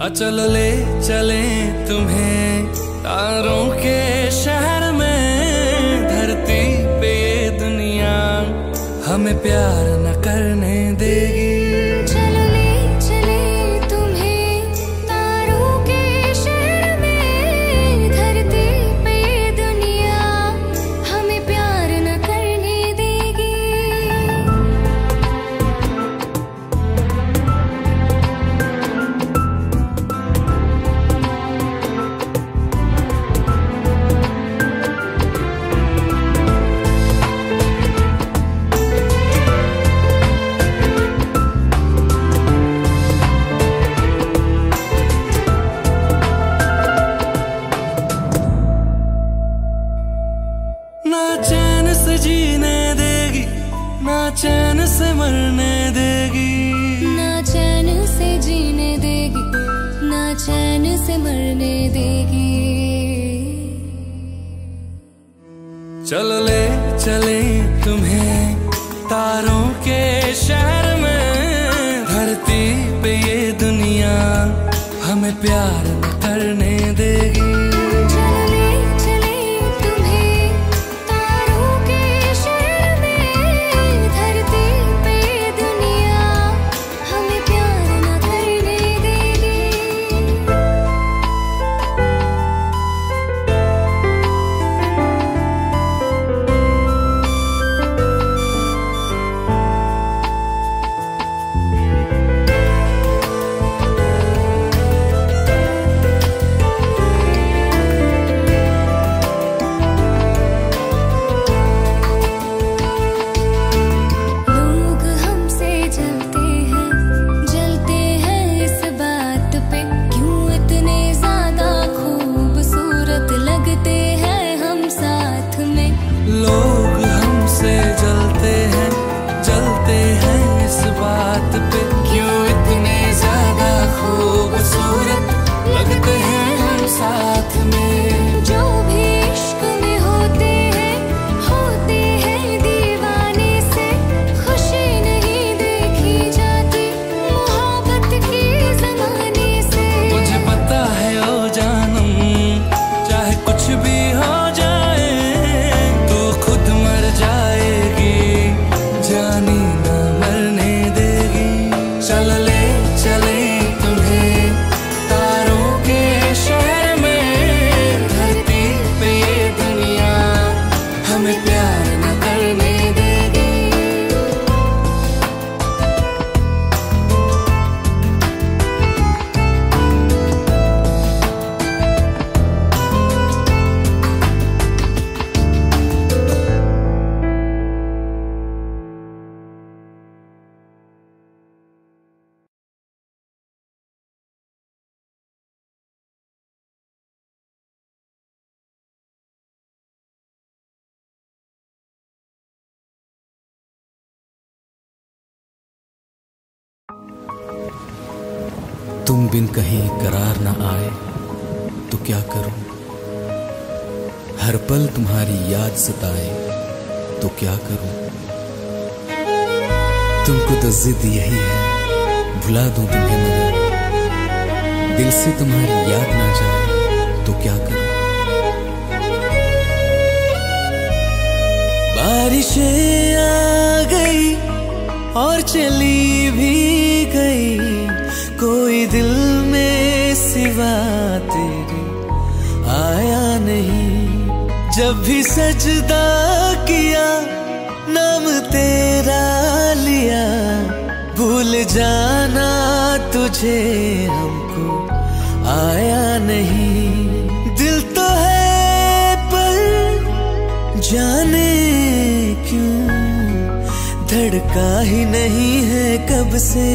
अचल ले चले तुम्हें। तारों के शहर में धरती पे दुनिया। हमें प्यार बिन कहीं करार ना आए तो क्या करूँ? हर पल तुम्हारी याद सताए तो क्या करूँ? तुमको तो जिद यही है, भुला दूँ तुम्हें मगर। दिल से तुम्हारी याद ना जाए तो क्या करूँ? बारिशें आ गई और चली भी गई। कोई दिल में सिवा तेरे आया नहीं। जब भी सजदा किया, नाम तेरा लिया। भूल जाना तुझे हमको, आया नहीं। दिल तो है पर जाने क्यों? धड़का ही नहीं है कब से।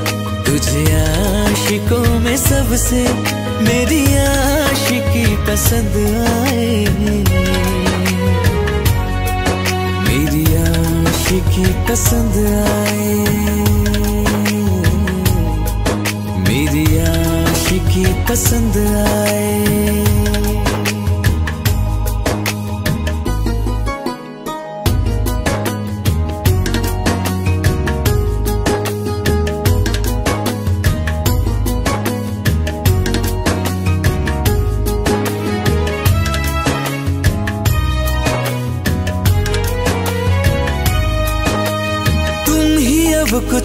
से मेरी आशिकी पसंद आए। मेरी आशिकी पसंद आए। मेरी आशिकी पसंद आए।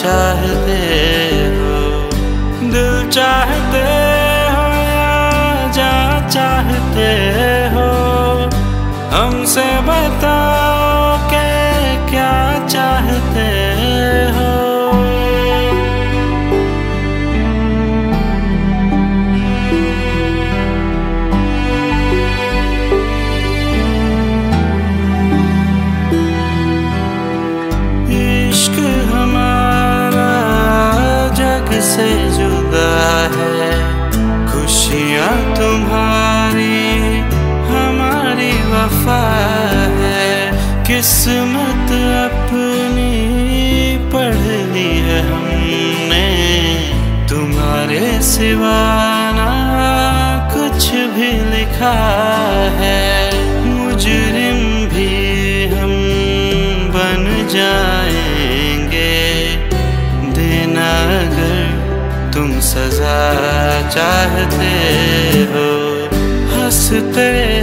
चाहते चाहते हो? हँसते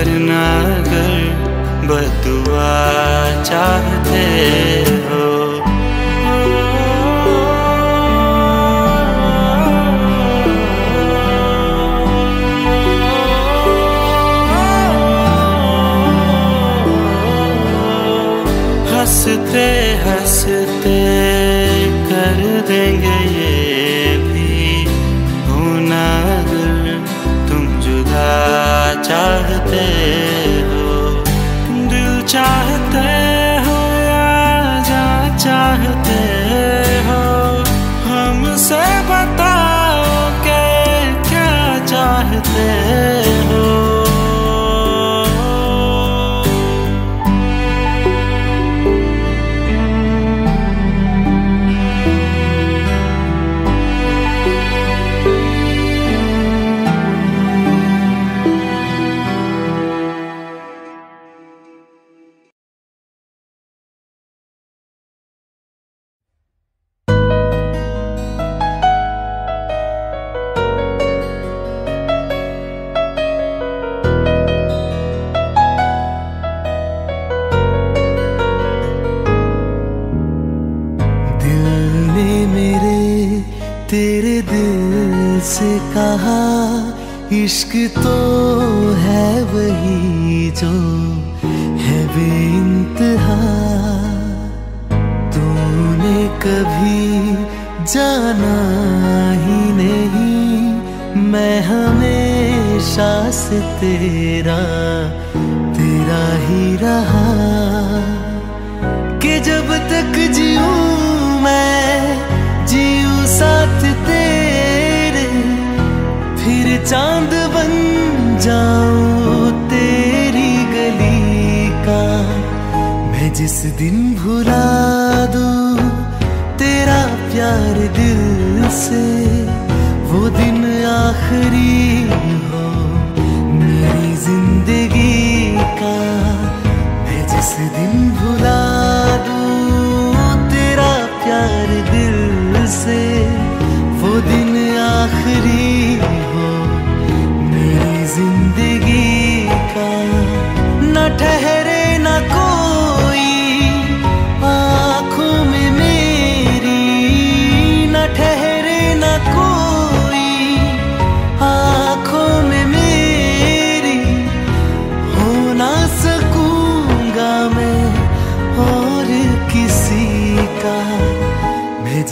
करना कर बदुआ चाह।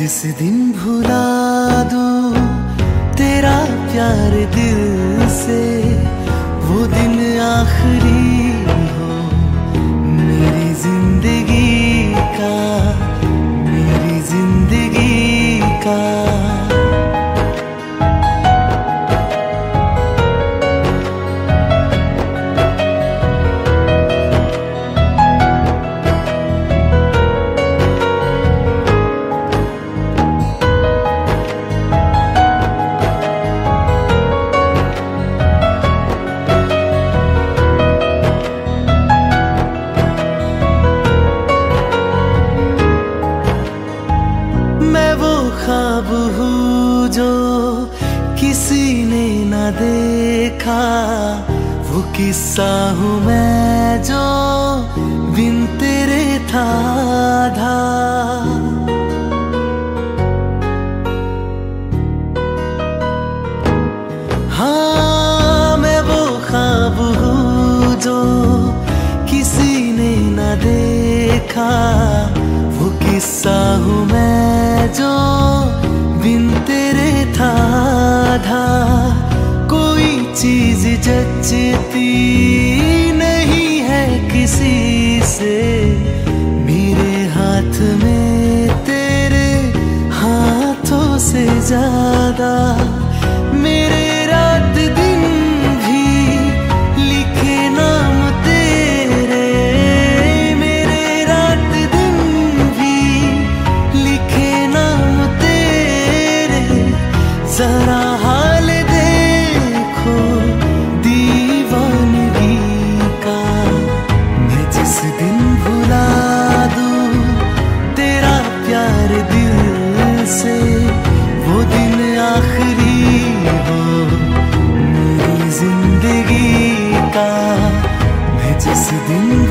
किस दिन भुला दू तेरा प्यार दिल से वो दिन आखिर esse dia.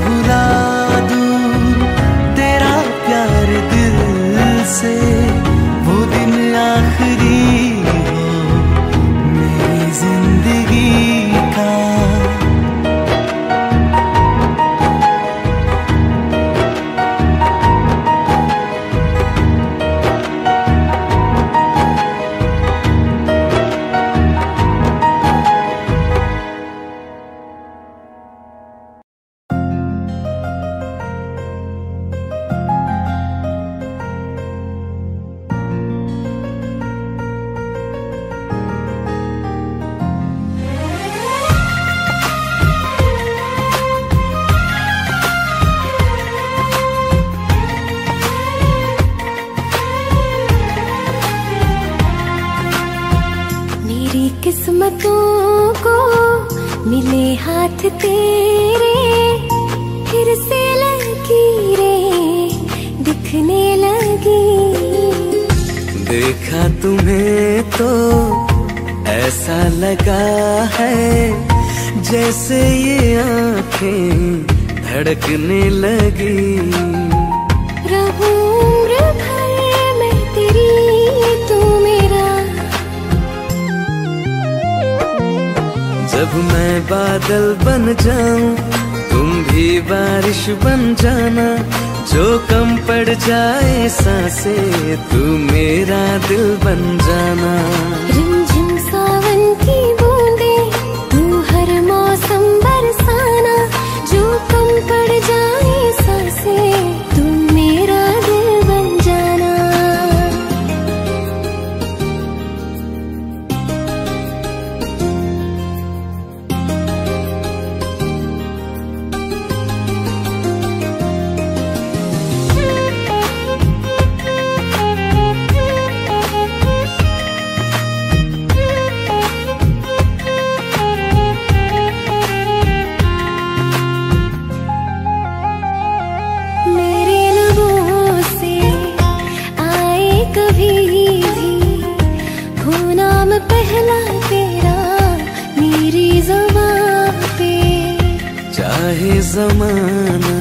जमाना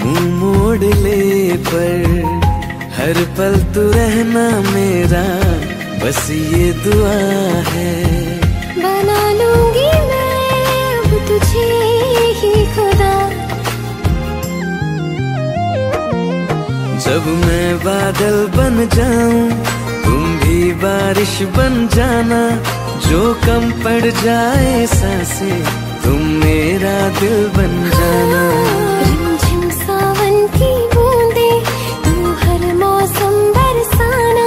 मुँह मोड़ ले पर हर पल तू रहना मेरा बस ये दुआ है। बना लूँगी मैं अब तुझे ही खुदा। जब मैं बादल बन जाऊँ तुम भी बारिश बन जाना जो कम पड़ जाए साँसें। तुम मेरा दिल बन जाना। तू हर मौसम बरसाना।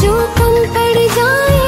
जो पड़ जाए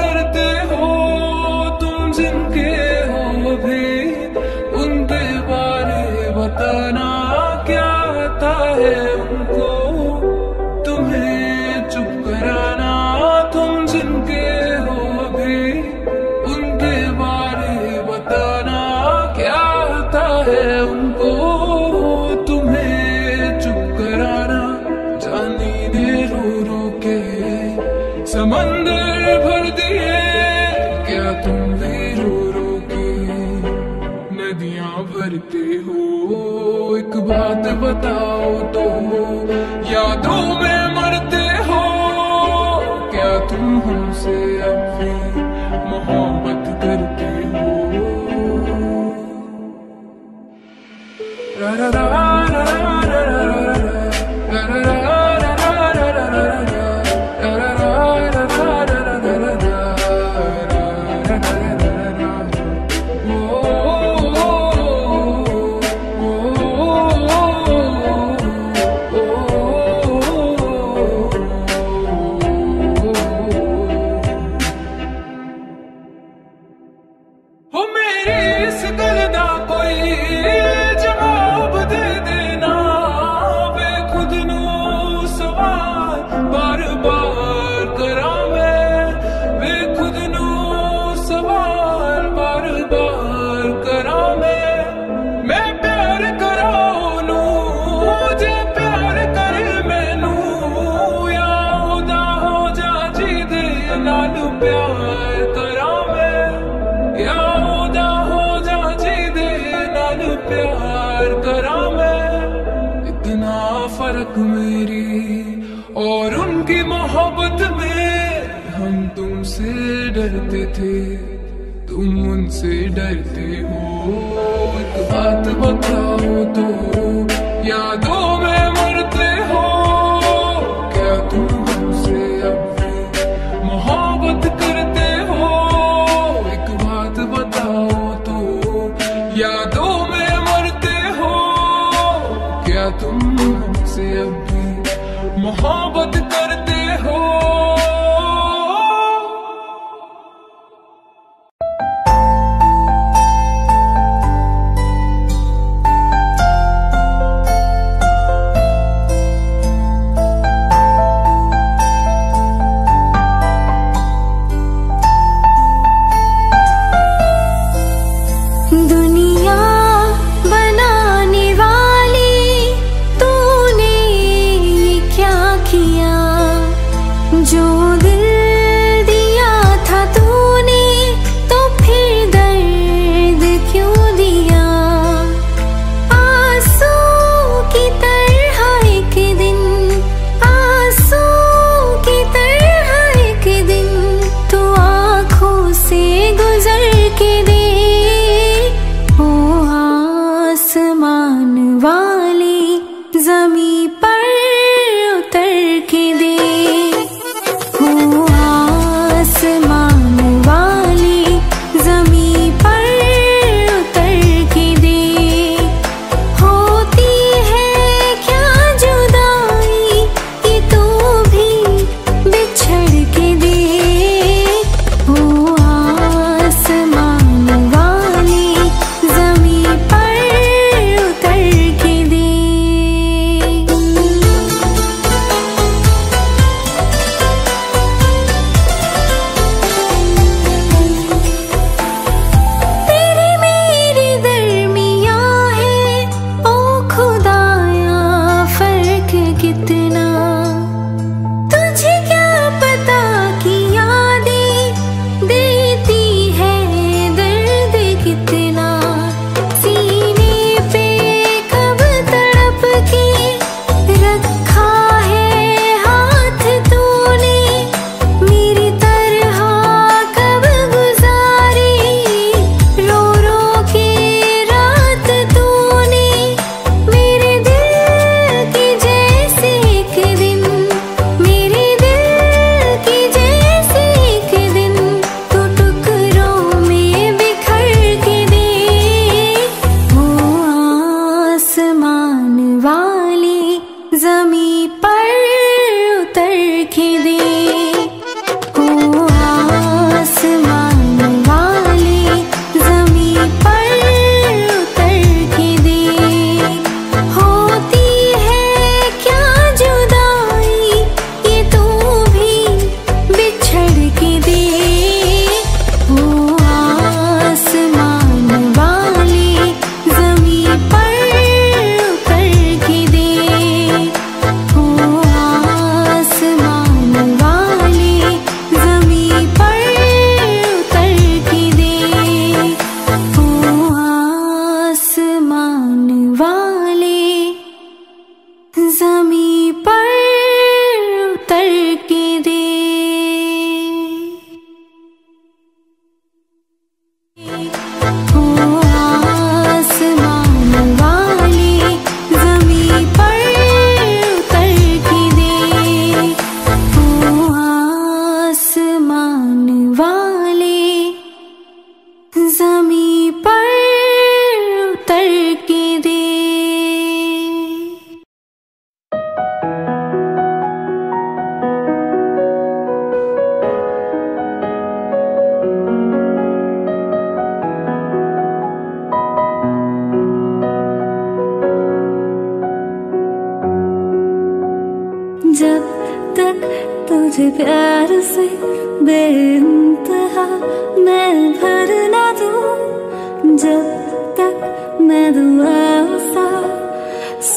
करते without इतना फ़र्क मेरी और उनकी मोहब्बत में हम तुमसे डरते थे, तुम उनसे डरते हो। एक बात बताओ तो यादों what the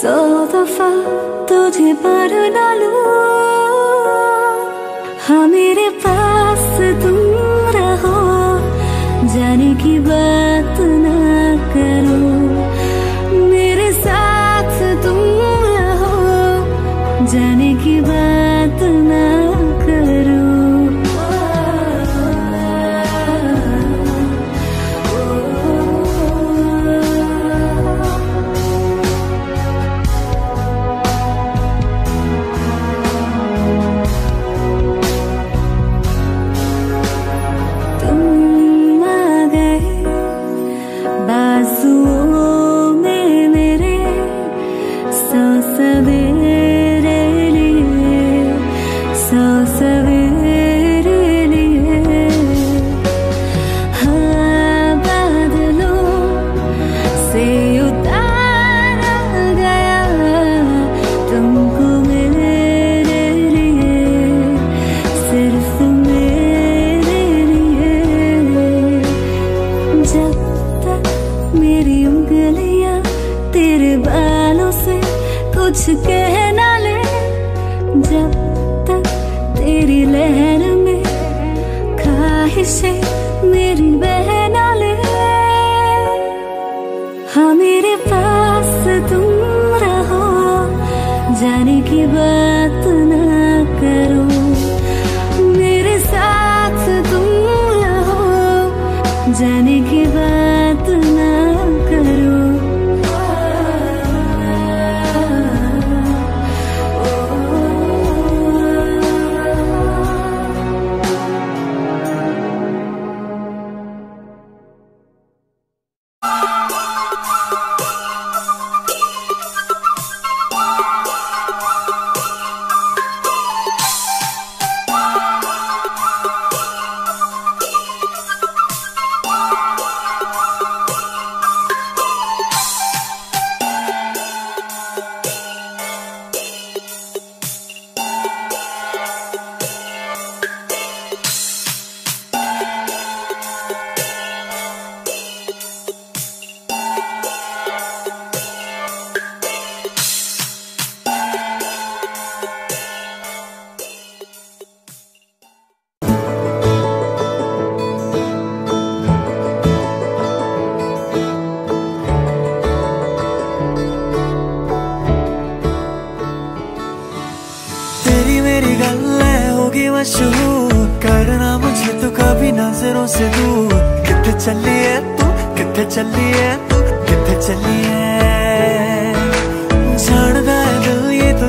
सौ दफ़ा तुझे पर डालू हाँ मेरे पास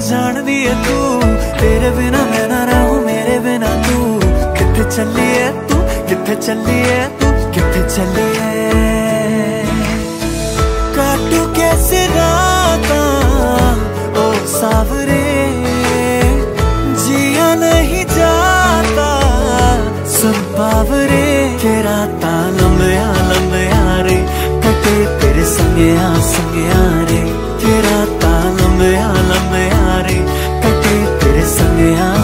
ये तो जानदी है तू? तेरे बिना मैं ना रहूँ, मेरे बिना तू। किथे चली है तू? किथे चली है तू? किथे चली है? काटू कैसे राता? ओ सावरे, जिया नहीं जाता। सुन बावरे के राता लंबिया लंबिया रे। कटे तेरे संगया संगया रे। के राता लंबिया लंबिया तेरे संगया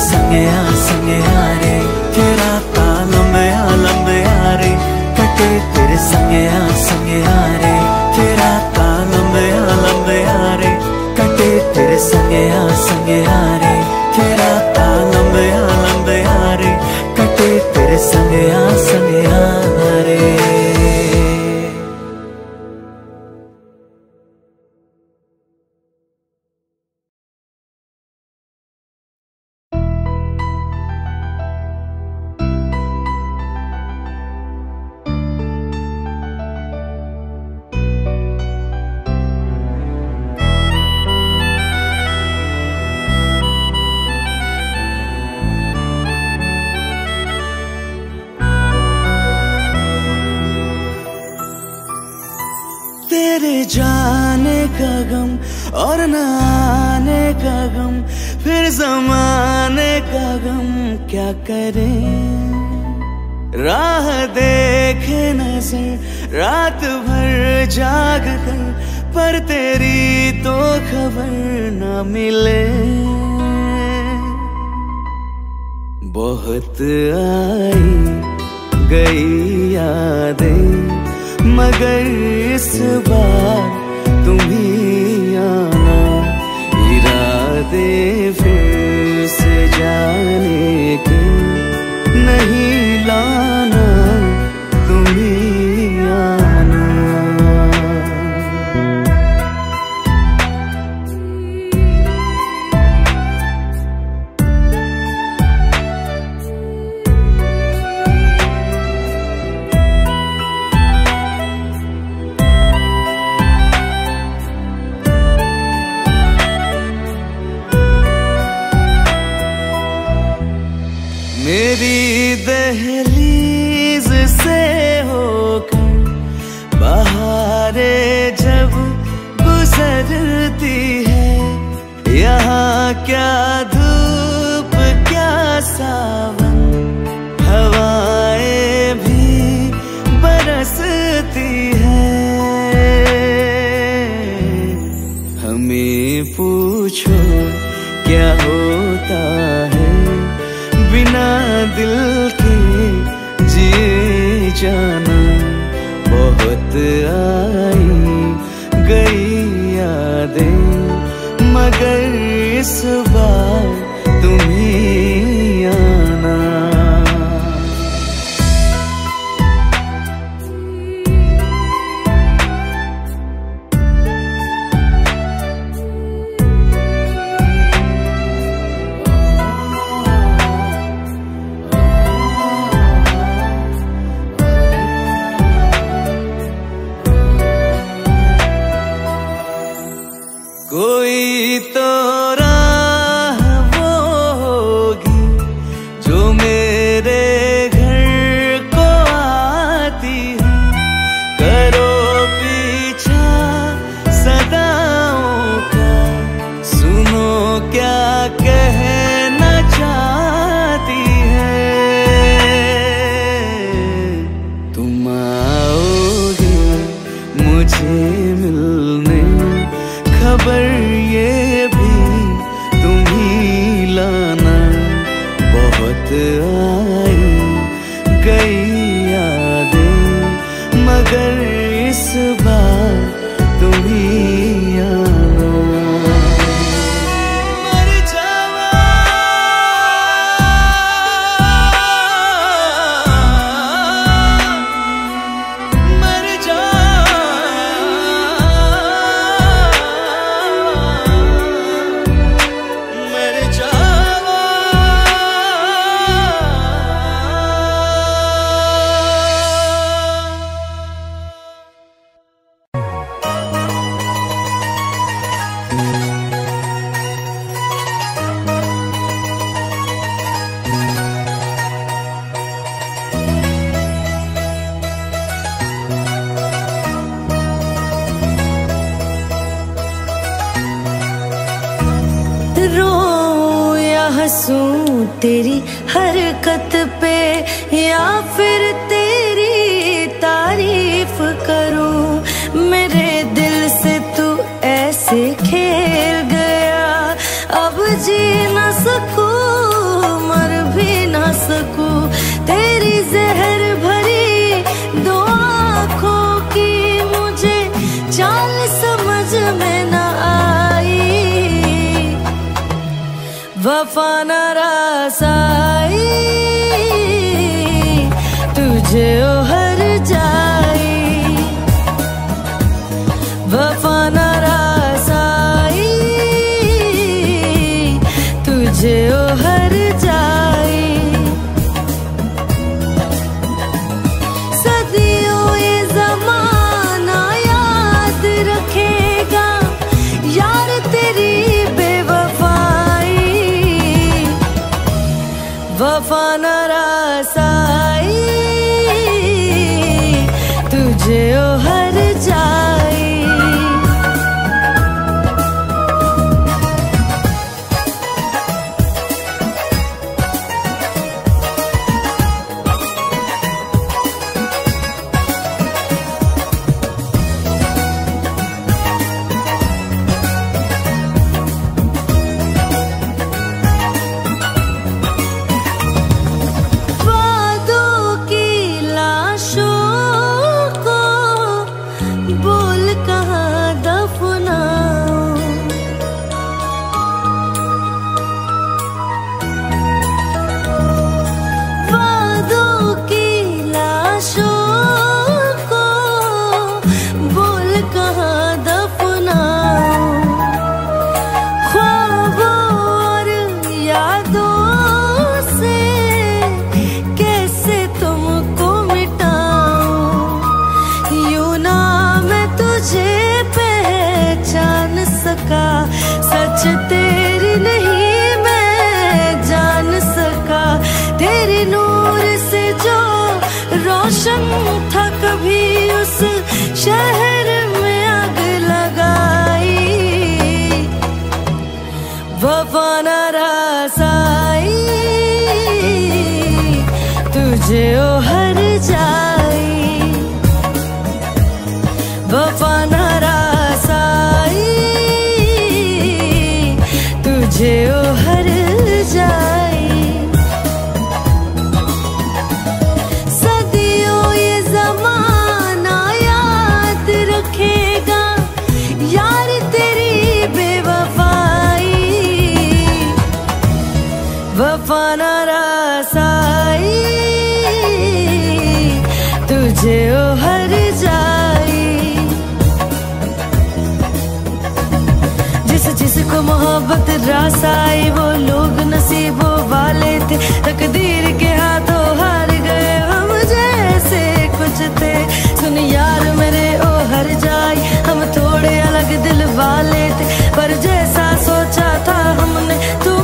संगया संगया रे। तेरा राता लंबिया लंबिया रे। कटे तेरे संगया संगया रे। तेरा राता लंबिया लंबिया रे। कटे तेरे संगया संगया रे। तेरा राता लंबिया लंबिया रे। कटे तेरे संगया tựa यादें मगर इस बार वफा बसाई वो लोग नसीबों वाले थे। तकदीर के हाथों हार गए, हम जैसे कुछ थे। सुन यार मेरे, ओ हर जाए हम थोड़े अलग दिल वाले थे। पर जैसा सोचा था हमने, तू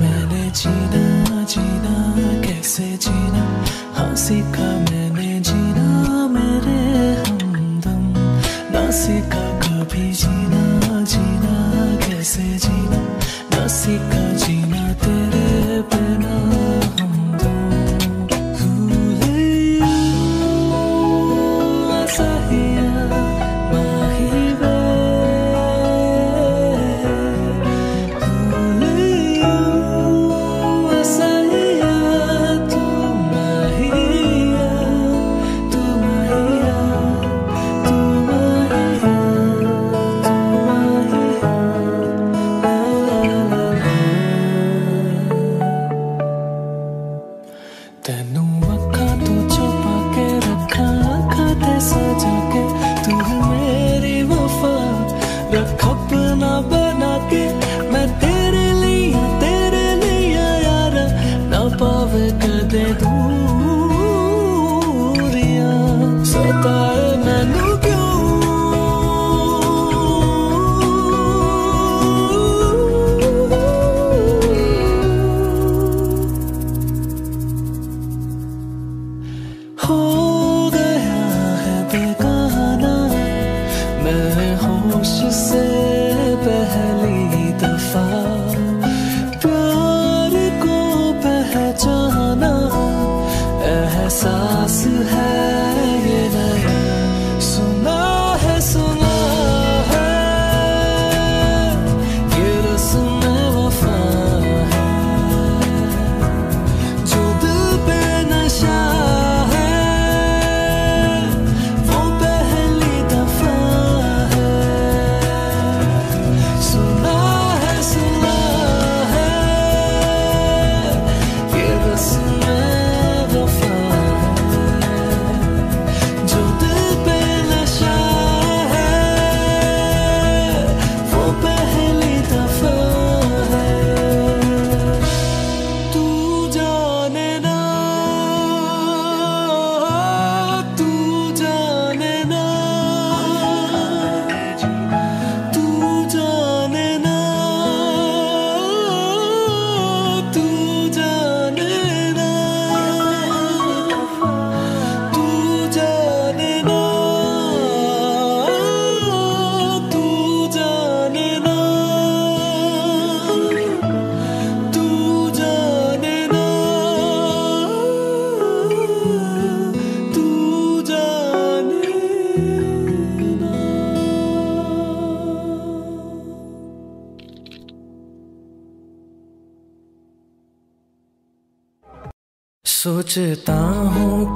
मैंने जीना जीना, कैसे जीना? हाँ सीखा मैंने जीना, मेरे हमदम ना सीखा कभी जीना।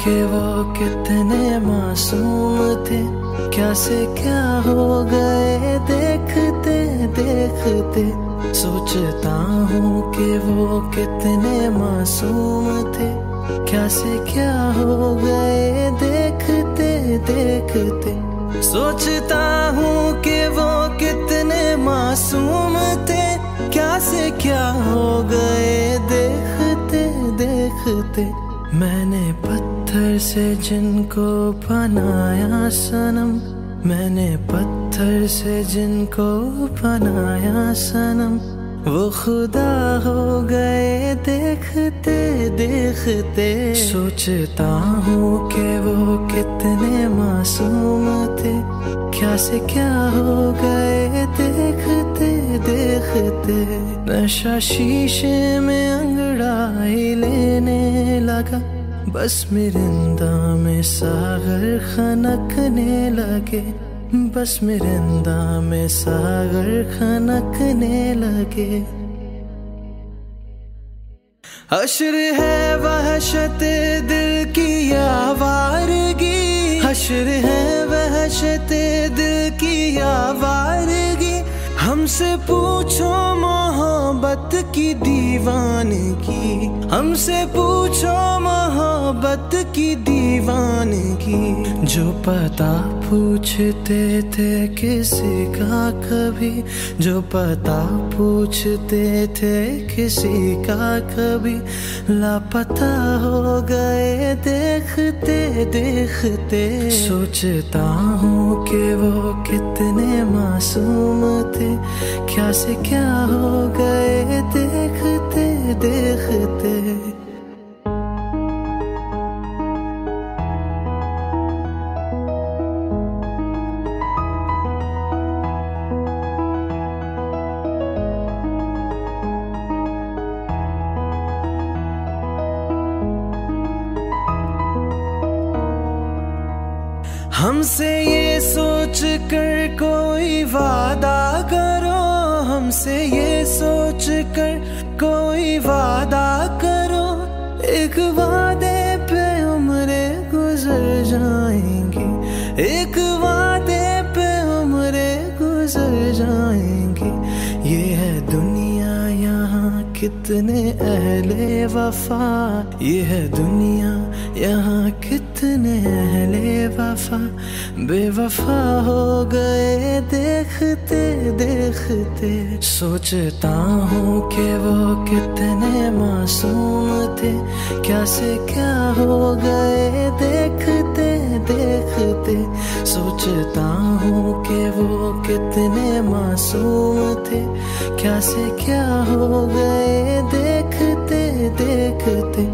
कि वो कितने मासूम थे क्या से क्या हो गए देखते देखते। सोचता हूँ कि वो कितने मासूम थे क्या से क्या हो गए देखते देखते। सोचता हूँ कि वो कितने मासूम थे क्या से क्या हो गए देखते देखते। मैंने से जिनको बनाया सनम, मैंने पत्थर से जिनको बनाया सनम, वो खुदा हो गए देखते देखते। सोचता हूँ कि वो कितने मासूम थे, क्या से क्या हो गए देखते देखते। नशा शीशे में अंगड़ाई लेने लगा बस मिरिंदा में सागर खनकने लगे। बस मिरिंदा में सागर खनकने लगे। हशर है वहशत दिल की आवारगी। हशर है वहशत दिल की आवारगी। हमसे पूछो मोहब्बत की दीवानगी। हमसे पूछो मोहब्बत की दीवानगी। जो पता पूछते थे किसी का कभी, जो पता पूछते थे किसी का कभी, लापता हो गए देखते देखते। सोचता हूँ कि वो कितने मासूम थे क्या से क्या हो गए देखते देखते। कितने अहले वफा? ये है दुनिया, यहाँ कितने अहले वफा? बेवफा हो गए देखते देखते। सोचता हूँ कि वो कितने मासूम थे। क्या से क्या हो गए देखते? देखते, सोचता हूँ कि वो कितने मासूम थे। क्या से क्या हो गए, देखते देखते।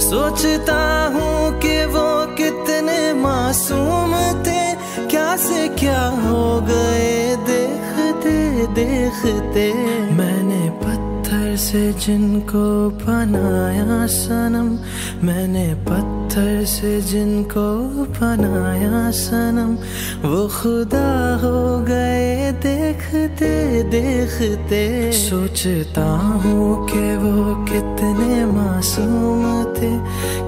सोचता हूँ कि वो कितने मासूम थे। क्या से क्या हो गए, देखते देखते। मैंने पत्थर से जिनको बनाया सनम, मैंने पत्थर से जिनको बनाया सनम, वो खुदा हो गए देखते देखते। सोचता हूँ कि वो कितने मासूम थे,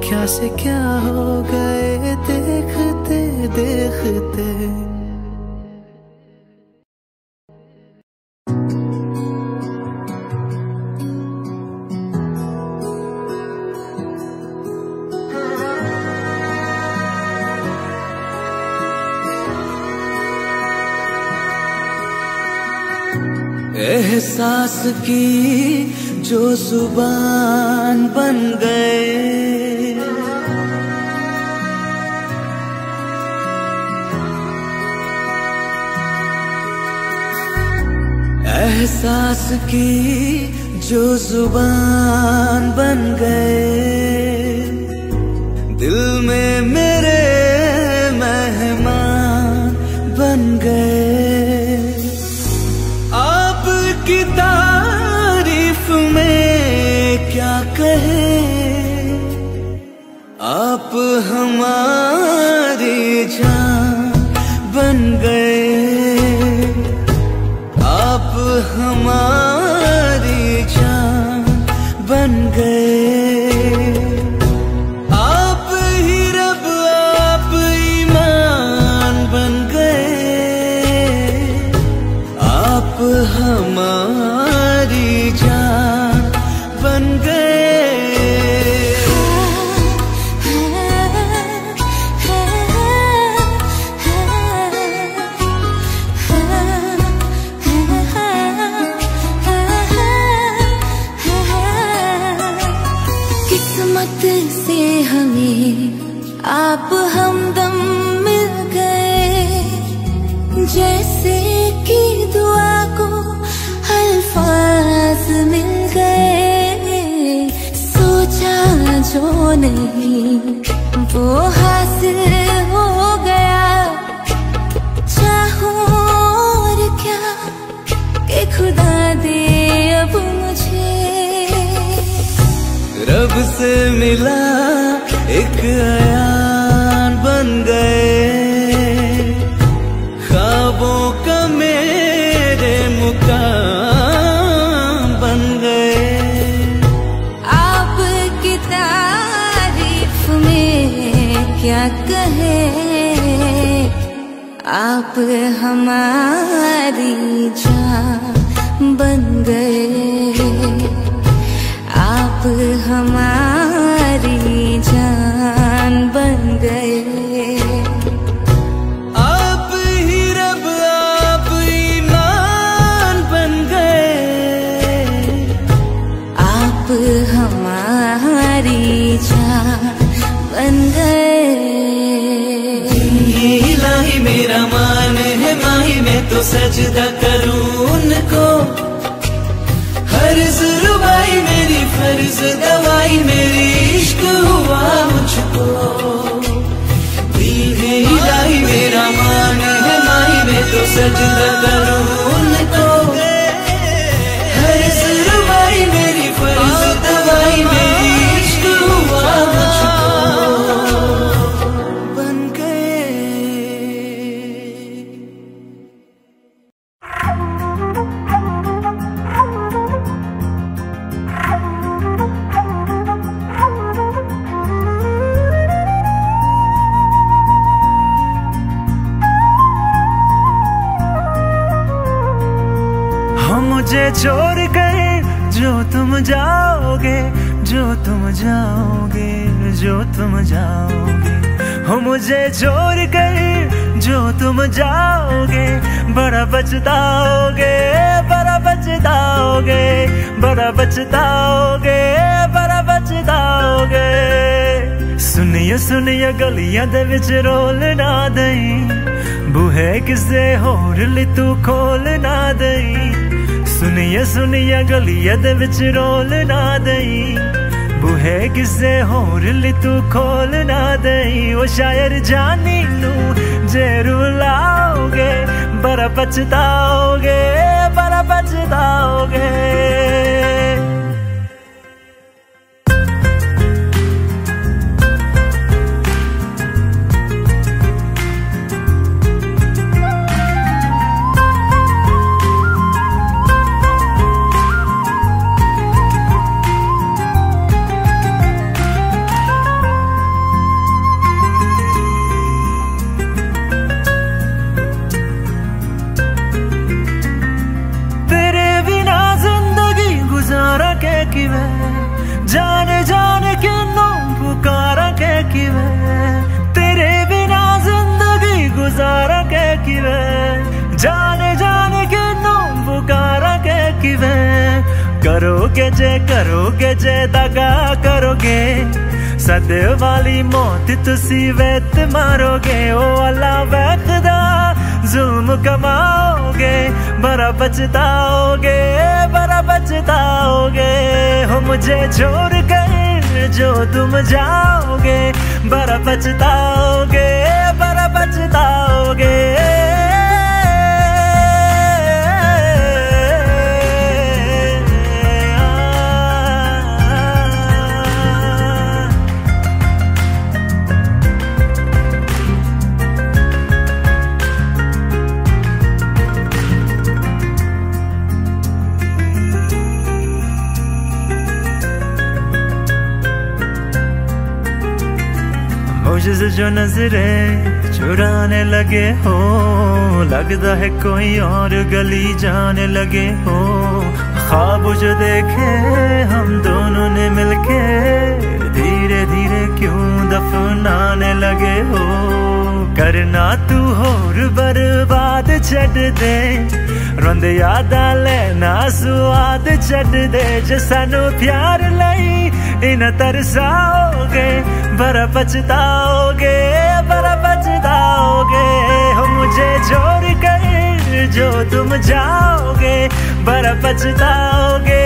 क्या से क्या हो गए देखते देखते। एहसास की जो ज़ुबान बन गए। एहसास की जो ज़ुबान बन गए। दिल में मेरे My. तो सजदा करूँ उनको। हर रुबाई मेरी फ़र्ज़ दवाई मेरी इश्क हुआ मुझको। दिल है इलाही मेरा, मान है माही मैं तो सजदा करूँ तुम जाओगे, जो तुम जाओगे। हो मुझे छोड़ कर, जो तुम जाओगे, बड़ा पछताओगे बड़ा पछताओगे बड़ा पछताओगे बड़ा पछताओगे। सुनिए सुनिए गलियाँ दे विच रोल ना दई। बूहे किसे होर ली तू खोल ना दई। सुनिए सुनिए गलियाँ दे विच रोल ना दई। बूहे किसे होर ली तू खोल ना दे वो शायर जानी नू जे लाओगे, बड़ा पछताओगे बड़ा पछताओगे। करोगे जे करोगे जे, दगा करोगे। सदे वाली मौत तुसी वेत मारोगे। ओ अल्लाह वैखदा, जुल्म कमाओगे बड़ा बचताओगे बड़ा पछताओगे हो मुझे छोड़ कर जो तुम जाओगे बड़ा बचताओगे बड़ा पछताओगे मुझसे जो नजरे चुराने लगे हो, लगता है कोई और गली जाने लगे हो। ख्वाब जो देखे हम दोनों ने मिलके धीरे धीरे क्यों दफनाने लगे हो? करना तू होर बर्बाद छड़ दे, रोंद यादा लेना सुआद छड़ दे। जे सानू प्यार लई इन तरसाओगे बड़ा पछताओगे बड़ा पछताओगे। हो मुझे छोड़ कर जो तुम जाओगे बड़ा पछताओगे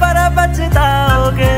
बड़ा पछताओगे।